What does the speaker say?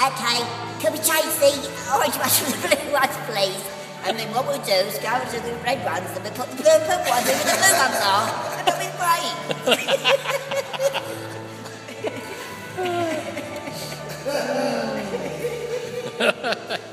Okay, can we change the orange ones to the blue ones, please? And then what we'll do is go to the red ones and we put the blue purple ones where the blue ones are, and that'll be great. Ha ha ha.